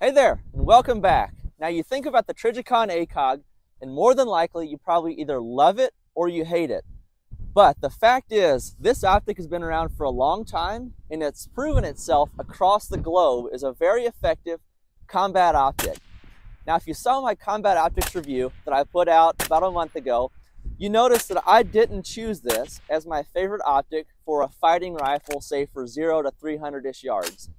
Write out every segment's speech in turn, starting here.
Hey there, and welcome back. Now you think about the Trijicon ACOG, and more than likely you probably either love it or you hate it. But the fact is, this optic has been around for a long time, and it's proven itself across the globe as a very effective combat optic. Now, if you saw my combat optics review that I put out about a month ago, you notice that I didn't choose this as my favorite optic for a fighting rifle, say for zero to 300-ish yards.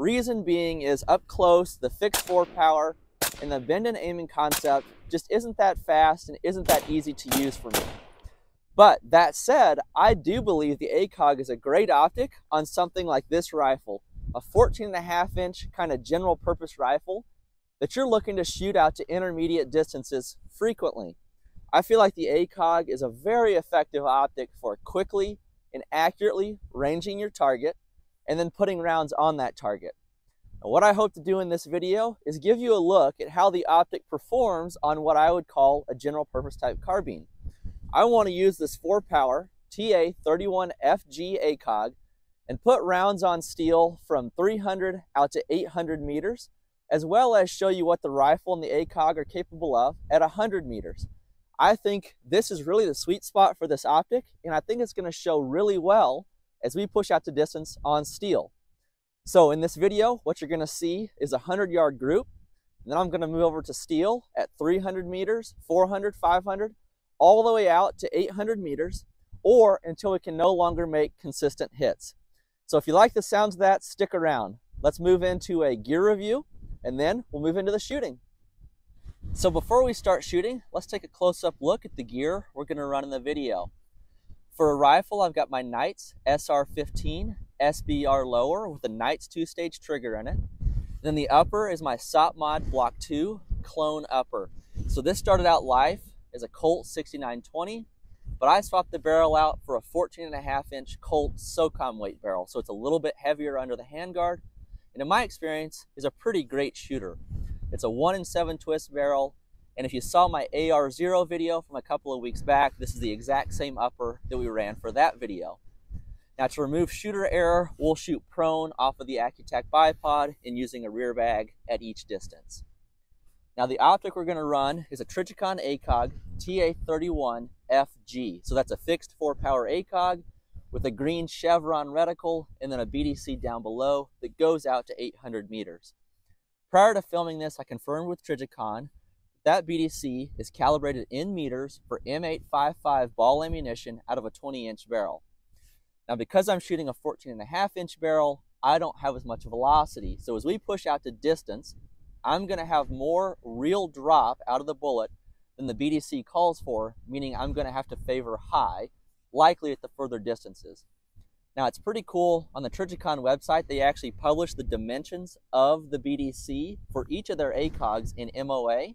Reason being is up close, the fixed bore power and the Bindon aiming concept just isn't that fast and isn't that easy to use for me. But that said, I do believe the ACOG is a great optic on something like this rifle, a 14 and a half inch kind of general purpose rifle that you're looking to shoot out to intermediate distances frequently. I feel like the ACOG is a very effective optic for quickly and accurately ranging your target and then putting rounds on that target. Now, what I hope to do in this video is give you a look at how the optic performs on what I would call a general purpose type carbine. I want to use this 4-power TA31FG ACOG and put rounds on steel from 300 out to 800 meters, as well as show you what the rifle and the ACOG are capable of at 100 meters. I think this is really the sweet spot for this optic, and I think it's going to show really well as we push out the distance on steel. So in this video, what you're gonna see is a 100 yard group. Then I'm gonna move over to steel at 300 meters, 400, 500, all the way out to 800 meters, or until we can no longer make consistent hits. So if you like the sounds of that, stick around. Let's move into a gear review, and then we'll move into the shooting. So before we start shooting, let's take a close-up look at the gear we're gonna run in the video. For a rifle, I've got my Knights SR15 SBR lower with a Knights two-stage trigger in it. Then the upper is my SOPMOD Block 2 clone upper. So this started out life as a Colt 6920, but I swapped the barrel out for a 14 and a half inch Colt SOCOM weight barrel. So it's a little bit heavier under the handguard, and in my experience, is a pretty great shooter. It's a one in seven twist barrel, and if you saw my AR0 video from a couple of weeks back, this is the exact same upper that we ran for that video. Now to remove shooter error, we'll shoot prone off of the Accutac bipod and using a rear bag at each distance. Now the optic we're gonna run is a Trijicon ACOG TA31FG. So that's a fixed four power ACOG with a green chevron reticle and then a BDC down below that goes out to 800 meters. Prior to filming this, I confirmed with Trijicon that BDC is calibrated in meters for M855 ball ammunition out of a 20 inch barrel. Now because I'm shooting a 14 and a half inch barrel, I don't have as much velocity. So as we push out to distance, I'm gonna have more real drop out of the bullet than the BDC calls for, meaning I'm gonna have to favor high, likely at the further distances. Now it's pretty cool, on the Trijicon website, they actually publish the dimensions of the BDC for each of their ACOGs in MOA.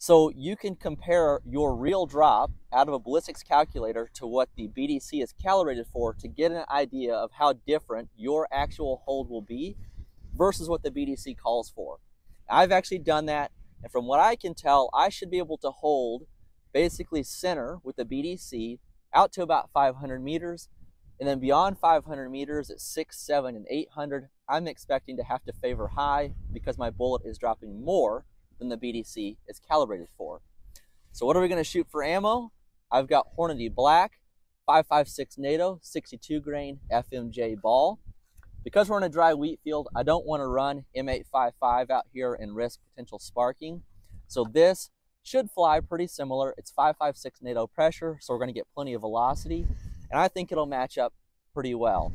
So you can compare your real drop out of a ballistics calculator to what the BDC is calibrated for to get an idea of how different your actual hold will be versus what the BDC calls for. I've actually done that, and from what I can tell, I should be able to hold basically center with the BDC out to about 500 meters, and then beyond 500 meters at 6, 7, and 800, I'm expecting to have to favor high because my bullet is dropping more than the BDC is calibrated for. So what are we going to shoot for ammo? I've got Hornady Black, 5.56 NATO, 62 grain FMJ ball. Because we're in a dry wheat field, I don't want to run M855 out here and risk potential sparking. So this should fly pretty similar. It's 5.56 NATO pressure, so we're going to get plenty of velocity, and I think it'll match up pretty well.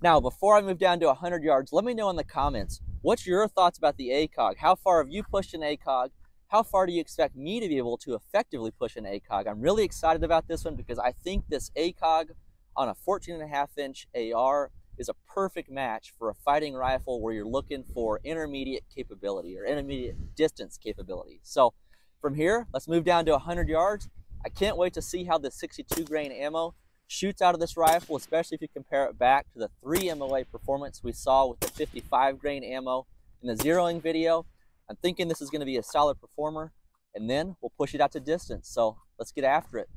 Now, before I move down to 100 yards, let me know in the comments, What's your thoughts about the ACOG? How far have you pushed an ACOG? How far do you expect me to be able to effectively push an ACOG? I'm really excited about this one because I think this ACOG on a 14 and a half inch AR is a perfect match for a fighting rifle where you're looking for intermediate capability or intermediate distance capability. So from here, let's move down to 100 yards. I can't wait to see how the 62 grain ammo shoots out of this rifle, especially if you compare it back to the 3 MOA performance we saw with the 55 grain ammo in the zeroing video. I'm thinking this is going to be a solid performer, and then we'll push it out to distance. So let's get after it.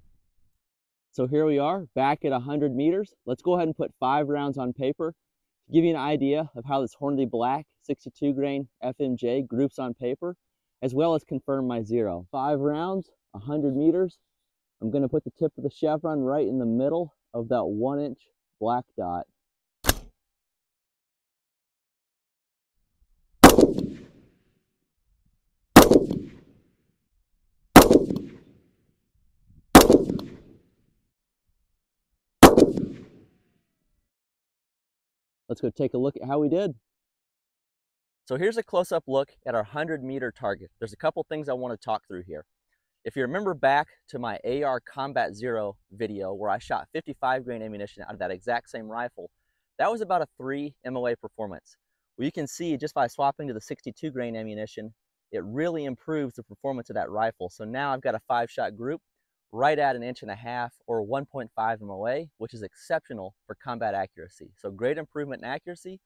So here we are back at 100 meters. Let's go ahead and put five rounds on paper to give you an idea of how this Hornady Black 62 grain FMJ groups on paper, as well as confirm my zero. Five rounds, 100 meters. I'm gonna put the tip of the chevron right in the middle of that one inch black dot. Let's go take a look at how we did. So here's a close-up look at our 100 meter target. There's a couple things I want to talk through here. If you remember back to my AR Combat Zero video where I shot 55 grain ammunition out of that exact same rifle, that was about a 3 MOA performance. Well, you can see just by swapping to the 62 grain ammunition, it really improves the performance of that rifle. So now I've got a five shot group right at an inch and a half or 1.5 MOA, which is exceptional for combat accuracy. So great improvement in accuracy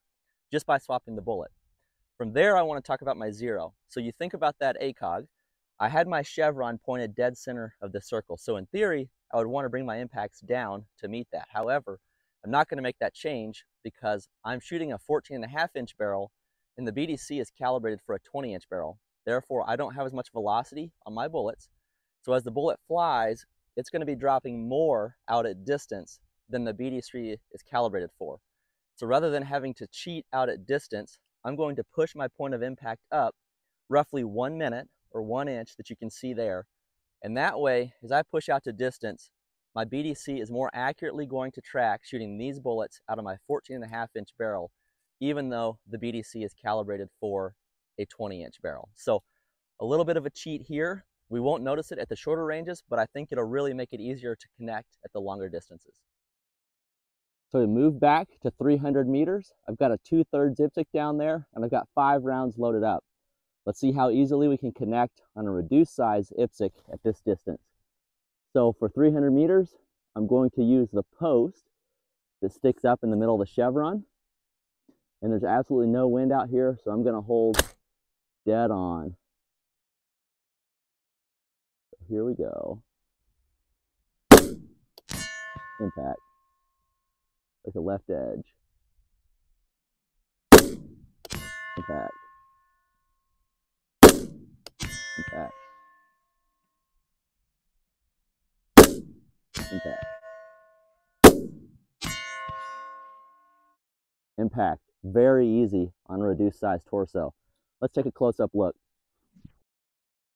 just by swapping the bullet. From there, I want to talk about my zero. So you think about that ACOG. I had my chevron pointed dead center of the circle. So in theory, I would want to bring my impacts down to meet that. However, I'm not going to make that change because I'm shooting a 14 and a half inch barrel and the BDC is calibrated for a 20 inch barrel. Therefore, I don't have as much velocity on my bullets so as the bullet flies, it's going to be dropping more out at distance than the BDC is calibrated for. So rather than having to cheat out at distance, I'm going to push my point of impact up roughly one minute or one inch that you can see there. And that way, as I push out to distance, my BDC is more accurately going to track shooting these bullets out of my 14 and a half inch barrel, even though the BDC is calibrated for a 20 inch barrel. So a little bit of a cheat here, we won't notice it at the shorter ranges, but I think it'll really make it easier to connect at the longer distances. So we move back to 300 meters. I've got a two-thirds IPSC down there, and I've got five rounds loaded up. Let's see how easily we can connect on a reduced size IPSC at this distance. So for 300 meters, I'm going to use the post that sticks up in the middle of the chevron. And there's absolutely no wind out here, so I'm gonna hold dead on here we go. Impact. Like a left edge. Impact. Impact. Very easy on a reduced size torso. Let's take a close-up look.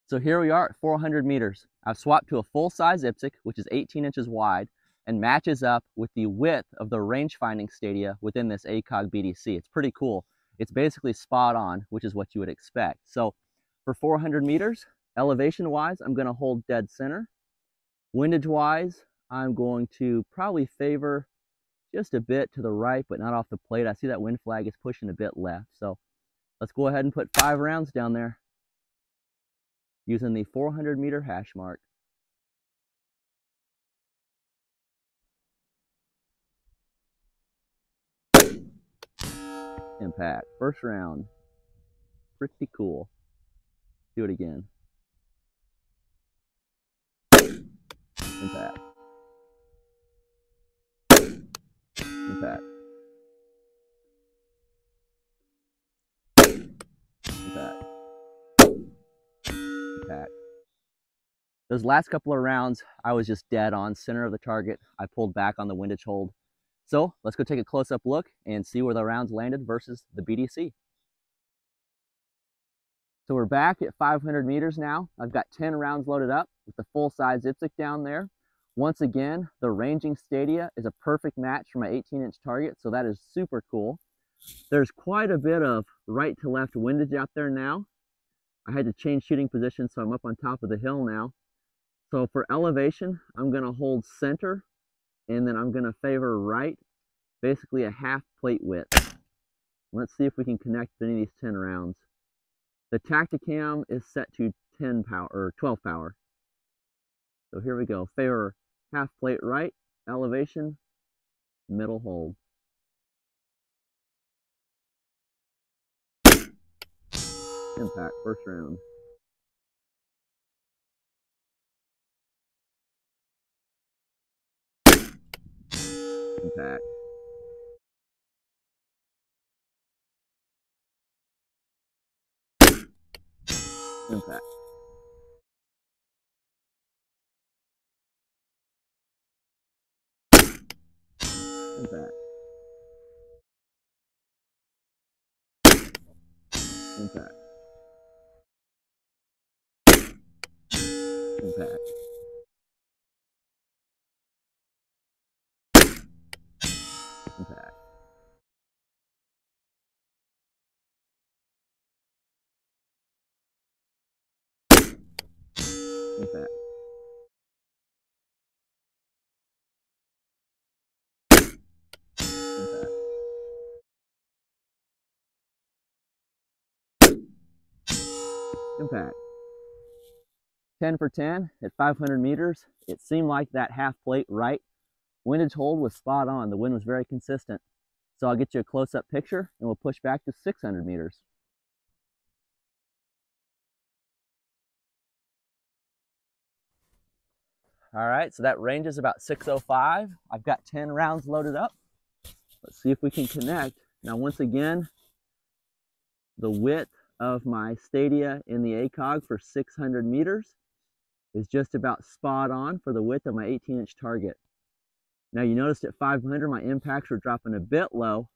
So here we are at 400 meters. I've swapped to a full-size IPSC, which is 18 inches wide, and matches up with the width of the range finding stadia within this ACOG BDC. It's pretty cool. It's basically spot on, which is what you would expect. So for 400 meters, elevation-wise, I'm gonna hold dead center. Windage-wise, I'm going to probably favor just a bit to the right, but not off the plate. I see that wind flag is pushing a bit left. So let's go ahead and put five rounds down there using the 400 meter hash mark. Impact, first round, pretty cool. Do it again. Impact. Impact. Impact impact. Those last couple of rounds, I was just dead on center of the target. I pulled back on the windage hold. So let's go take a close-up look and see where the rounds landed versus the BDC. So we're back at 500 meters now. I've got 10 rounds loaded up with the full-size IPSC down there. Once again, the ranging stadia is a perfect match for my 18-inch target, so that is super cool. There's quite a bit of right to left windage out there now, I had to change shooting position, so I'm up on top of the hill now. So for elevation, I'm gonna hold center, and then I'm gonna favor right, basically a half plate width. Let's see if we can connect any of these 10 rounds. The Tactacam is set to 10 power, or 12 power. So here we go, favor half plate right, elevation, middle hold. Impact, first round. Impact. Impact. Impact. Impact. Impact. Impact. Impact. 10 for 10 at 500 meters. It seemed like that half plate right windage hold was spot on. The wind was very consistent. So I'll get you a close-up picture and we'll push back to 600 meters. All right, so that range is about 605. I've got 10 rounds loaded up. Let's see if we can connect. Now, once again, the width of my stadia in the ACOG for 600 meters is just about spot on for the width of my 18 inch target. Now you noticed at 500 my impacts were dropping a bit low.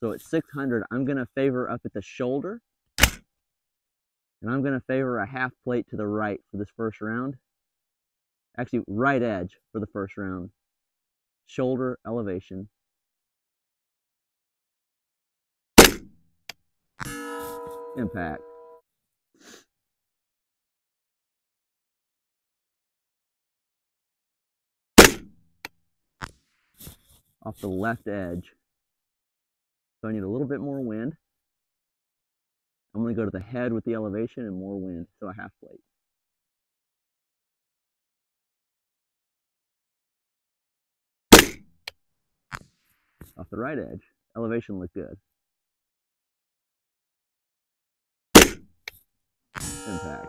So at 600 I'm going to favor up at the shoulder and I'm going to favor a half plate to the right for this first round. Actually right edge for the first round. Shoulder elevation. Impact. off the left edge. So I need a little bit more wind. I'm going to go to the head with the elevation and more wind, so a half plate. Off the right edge, elevation looked good. Impact.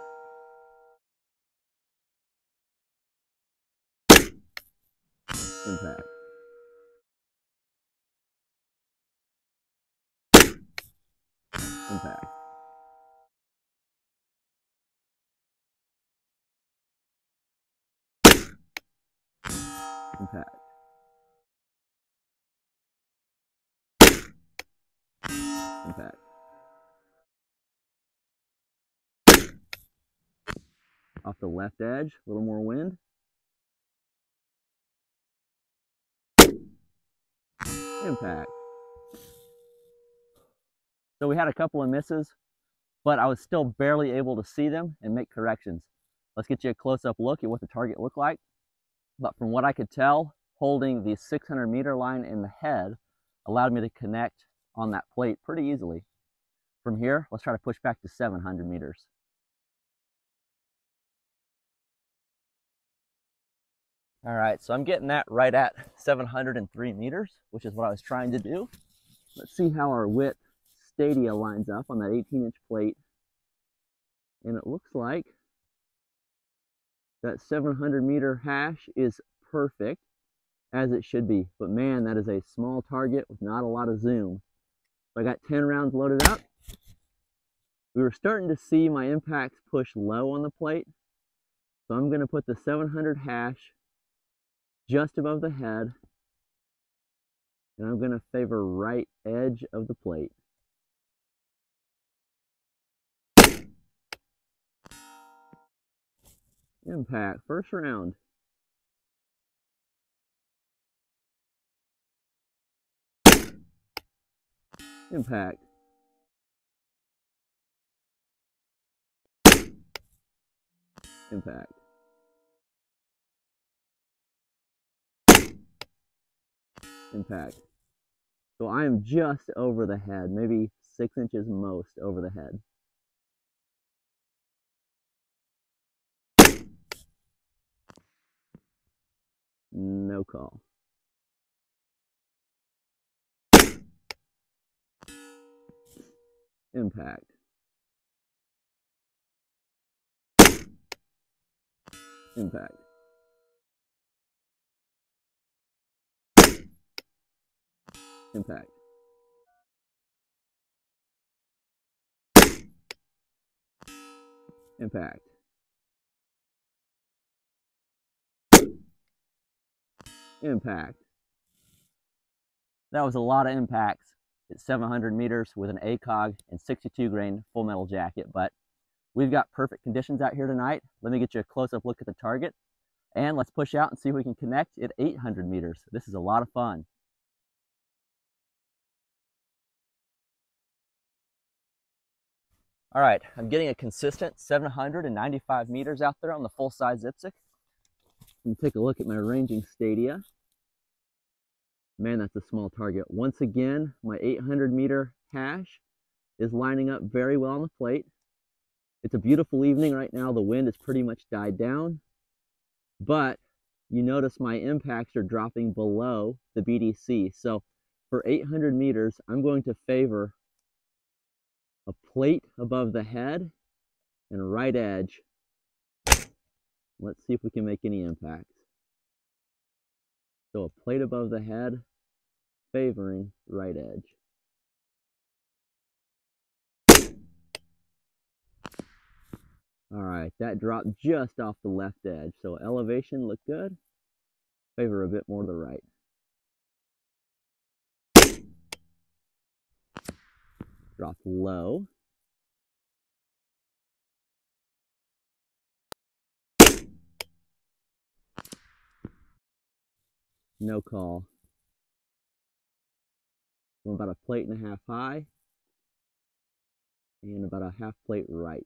Impact. impact. Impact. Off the left edge, a little more wind. Impact. So we had a couple of misses, but I was still barely able to see them and make corrections. Let's get you a close-up look at what the target looked like. But from what I could tell, holding the 600 meter line in the head allowed me to connect on that plate pretty easily. From here, let's try to push back to 700 meters. All right, so I'm getting that right at 703 meters, which is what I was trying to do. Let's see how our width Stadia lines up on that 18 inch plate. And it looks like that 700 meter hash is perfect as it should be. But man, that is a small target with not a lot of zoom. So I got 10 rounds loaded up. We were starting to see my impacts push low on the plate. So I'm going to put the 700 hash just above the head. And I'm going to favor right edge of the plate. Impact, first round. Impact. Impact. Impact. So I am just over the head, maybe six inches most over the head. No call. Impact. Impact. Impact. Impact. Impact. That was a lot of impacts at 700 meters with an ACOG and 62 grain full metal jacket, but we've got perfect conditions out here tonight. Let me get you a close-up look at the target and let's push out and see if we can connect at 800 meters. This is a lot of fun. All right, I'm getting a consistent 795 meters out there on the full-size IPSC. And take a look at my ranging stadia. Man, that's a small target. Once again, my 800 meter hash is lining up very well on the plate. It's a beautiful evening right now. The wind has pretty much died down, but you notice my impacts are dropping below the BDC. So for 800 meters, I'm going to favor a plate above the head and right edge. Let's see if we can make any impact. So a plate above the head favoring right edge. All right, that dropped just off the left edge. So elevation looked good. Favor a bit more to the right. Drop low. No call. I'm about a plate and a half high and about a half plate right.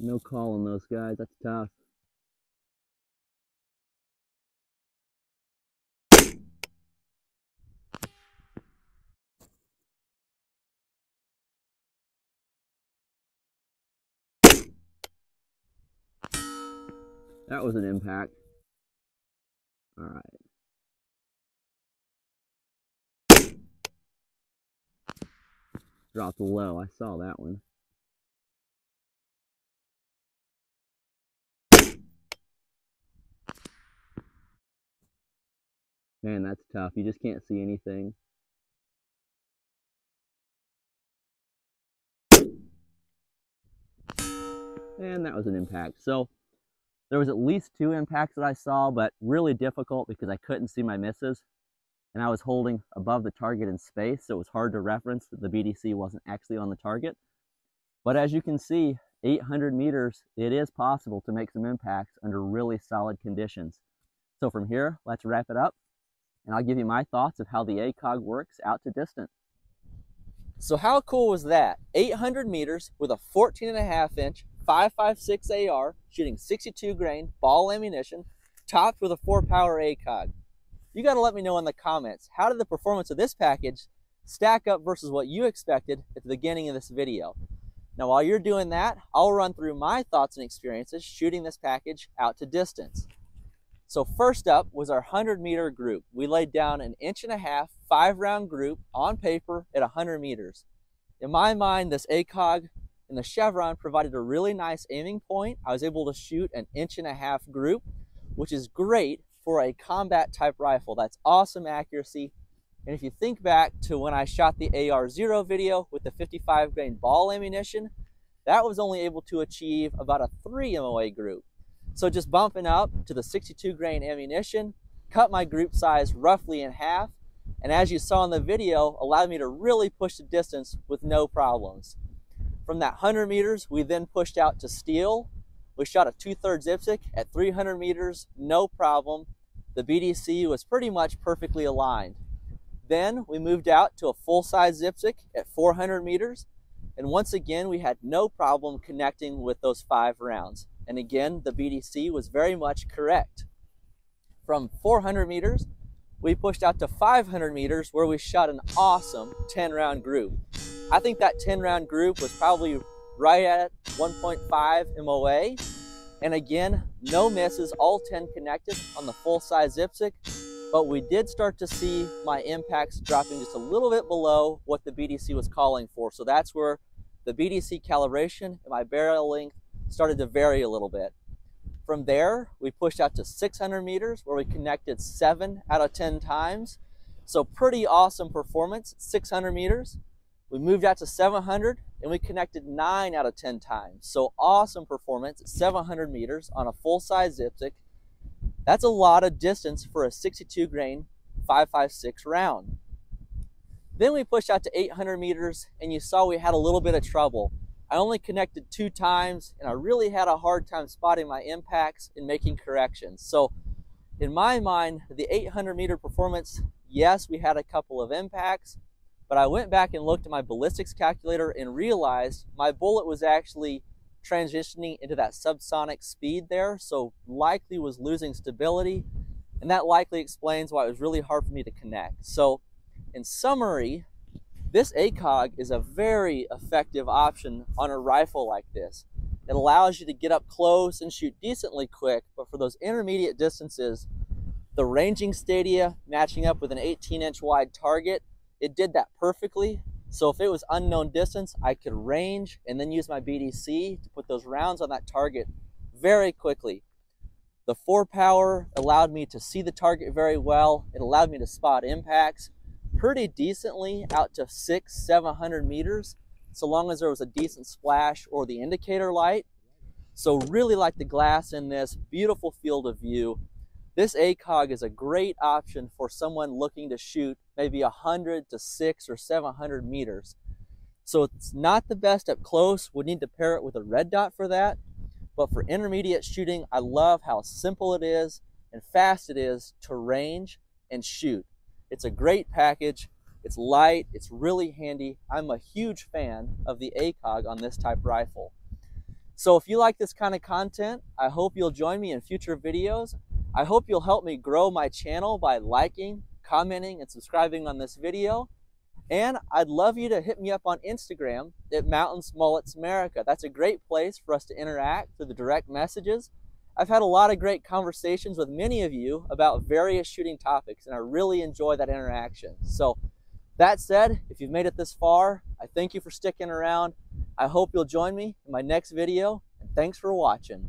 No call on those guys. That's tough. That was an impact. All right. Dropped low. I saw that one. Man, that's tough. You just can't see anything. And that was an impact. So there was at least two impacts that I saw, but really difficult because I couldn't see my misses. And I was holding above the target in space, so it was hard to reference that the BDC wasn't actually on the target. But as you can see, 800 meters, it is possible to make some impacts under really solid conditions. So from here, let's wrap it up and I'll give you my thoughts of how the ACOG works out to distance. So how cool was that? 800 meters with a 14 and a half inch 5.56 AR shooting 62 grain ball ammunition topped with a 4 power ACOG. You got to let me know in the comments, how did the performance of this package stack up versus what you expected at the beginning of this video? Now while you're doing that, I'll run through my thoughts and experiences shooting this package out to distance. So first up was our 100 meter group. We laid down an inch and a half, five round group on paper at 100 meters. In my mind, this ACOG and the Chevron provided a really nice aiming point. I was able to shoot an inch and a half group, which is great for a combat type rifle. That's awesome accuracy. And if you think back to when I shot the AR-0 video with the 55 grain ball ammunition, that was only able to achieve about a 3 MOA group. So just bumping up to the 62 grain ammunition, cut my group size roughly in half, and as you saw in the video, allowed me to really push the distance with no problems. From that 100 meters, we then pushed out to steel. We shot a two-thirds IPSC at 300 meters, no problem. The BDC was pretty much perfectly aligned. Then we moved out to a full-size IPSC at 400 meters, and once again, we had no problem connecting with those five rounds. And again, the BDC was very much correct. From 400 meters, we pushed out to 500 meters where we shot an awesome 10 round group. I think that 10 round group was probably right at 1.5 MOA. And again, no misses, all 10 connected on the full size IPSC. But we did start to see my impacts dropping just a little bit below what the BDC was calling for. So that's where the BDC calibration and my barrel length started to vary a little bit. From there, we pushed out to 600 meters where we connected seven out of 10 times. So pretty awesome performance, 600 meters. We moved out to 700 and we connected nine out of 10 times. So awesome performance at 700 meters on a full-size IPSC. That's a lot of distance for a 62 grain 556 round. Then we pushed out to 800 meters and you saw we had a little bit of trouble. I only connected two times and I really had a hard time spotting my impacts and making corrections. So in my mind, the 800 meter performance, yes, we had a couple of impacts, but I went back and looked at my ballistics calculator and realized my bullet was actually transitioning into that subsonic speed there, so likely was losing stability, and that likely explains why it was really hard for me to connect. So in summary, this ACOG is a very effective option on a rifle like this. It allows you to get up close and shoot decently quick, but for those intermediate distances, the ranging stadia matching up with an 18 inch wide target it did that perfectly. So if it was unknown distance, I could range and then use my BDC to put those rounds on that target very quickly. The 4 power allowed me to see the target very well. It allowed me to spot impacts pretty decently out to six, 700 meters, so long as there was a decent splash or the indicator light. So really like the glass in this, beautiful field of view. This ACOG is a great option for someone looking to shoot maybe 100 to 6 or 700 meters. So it's not the best up close. Would need to pair it with a red dot for that. But for intermediate shooting, I love how simple it is and fast it is to range and shoot. It's a great package. It's light. It's really handy. I'm a huge fan of the ACOG on this type rifle. So if you like this kind of content, I hope you'll join me in future videos. I hope you'll help me grow my channel by liking, commenting, and subscribing on this video. And I'd love you to hit me up on Instagram at Mountains Mullets America. That's a great place for us to interact through the direct messages. I've had a lot of great conversations with many of you about various shooting topics, and I really enjoy that interaction. So, that said, if you've made it this far, I thank you for sticking around. I hope you'll join me in my next video, and thanks for watching.